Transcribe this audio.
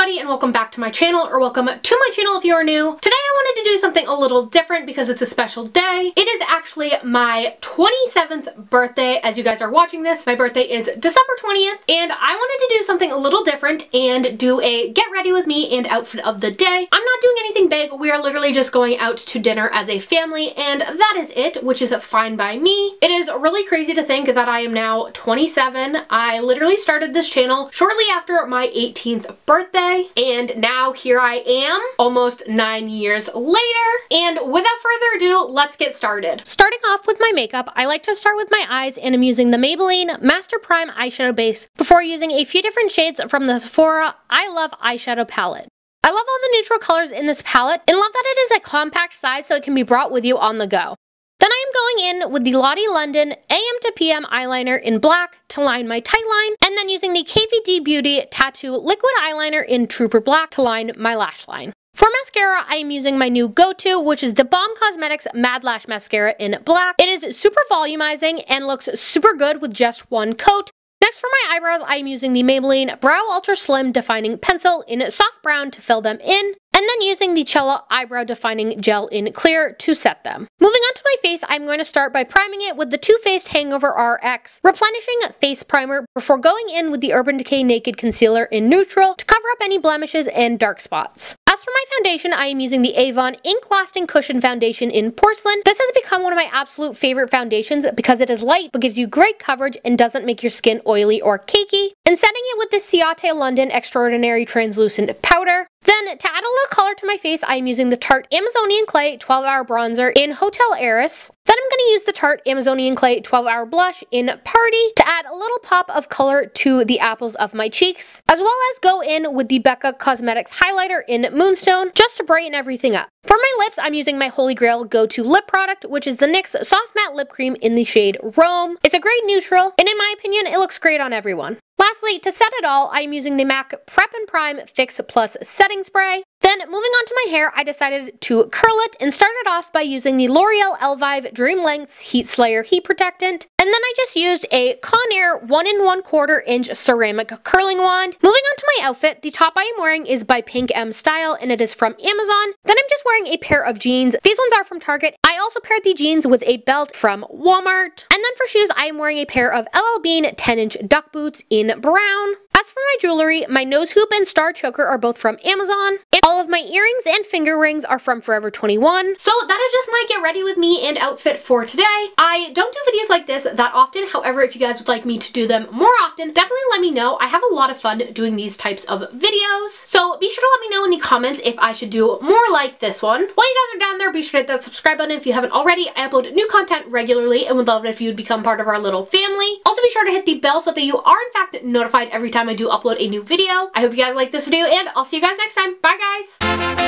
everybody and welcome back to my channel or welcome to my channel if you are new. Today I wanted to do something a little different because it's a special day. It is actually my 27th birthday as you guys are watching this. My birthday is December 20th and I wanted to do something a little different and do a get ready with me and outfit of the day. I'm not doing anything big. We are literally just going out to dinner as a family and that is it which is fine by me. It is really crazy to think that I am now 27. I literally started this channel shortly after my 18th birthday and now here I am almost nine years later and without further ado let's get started. Starting off with my makeup I like to start with my eyes and I'm using the Maybelline Master Prime eyeshadow base before using a few different shades from the Sephora Eye Love eyeshadow palette. I love all the neutral colors in this palette and love that it is a compact size so it can be brought with you on the go. Then I am going in with the Lottie London AM to PM eyeliner in black to line my tight line, and then using the KVD Beauty Tattoo Liquid Eyeliner in Trooper Black to line my lash line. For mascara, I am using my new go-to, which is the Balm Cosmetics Mad Lash Mascara in black. It is super volumizing and looks super good with just one coat. Next for my eyebrows, I am using the Maybelline Brow Ultra Slim Defining Pencil in soft brown to fill them in then using the Chella Eyebrow Defining Gel in Clear to set them. Moving on to my face, I'm going to start by priming it with the Too Faced Hangover RX, replenishing face primer before going in with the Urban Decay Naked Concealer in Neutral to cover up any blemishes and dark spots. As for my foundation, I am using the Avon Ink Lasting Cushion Foundation in Porcelain. This has become one of my absolute favorite foundations because it is light but gives you great coverage and doesn't make your skin oily or cakey. And setting it with the Ciate London Extraordinary Translucent Powder. Then, to add a little color to my face, I am using the Tarte Amazonian Clay 12 Hour Bronzer in Hotel Heiress. Then I'm going to use the Tarte Amazonian Clay 12 Hour Blush in Party to add a little pop of color to the apples of my cheeks, as well as go in with the Becca Cosmetics Highlighter in Moonstone just to brighten everything up. For my lips, I'm using my Holy Grail go-to lip product, which is the NYX Soft Matte Lip Cream in the shade Rome. It's a great neutral, and in my opinion, it looks great on everyone. Lastly, to set it all, I'm using the MAC Prep and Prime Fix Plus Setting Spray. Moving on to my hair, I decided to curl it and started off by using the L'Oreal Elvive Dream Lengths Heat Slayer Heat Protectant. And then I just used a Conair 1 in 1 quarter inch ceramic curling wand. Moving on to my outfit, the top I am wearing is by Pink M Style and it is from Amazon. Then I'm just wearing a pair of jeans. These ones are from Target. I also paired the jeans with a belt from Walmart. And then for shoes, I am wearing a pair of LL Bean 10 inch duck boots in brown. As for my jewelry, my nose hoop and star choker are both from Amazon. And all of my earrings and finger rings are from Forever 21. So that is just my get ready with me and outfit for today. I don't do videos like this that often. However, if you guys would like me to do them more often, definitely let me know. I have a lot of fun doing these types of videos. So be sure to let me know in the comments if I should do more like this one. While you guys are down there, be sure to hit that subscribe button if you haven't already. I upload new content regularly and would love it if you would become part of our little family. Also be sure to hit the bell so that you are in fact notified every time I do upload a new video. I hope you guys like this video and I'll see you guys next time. Bye guys!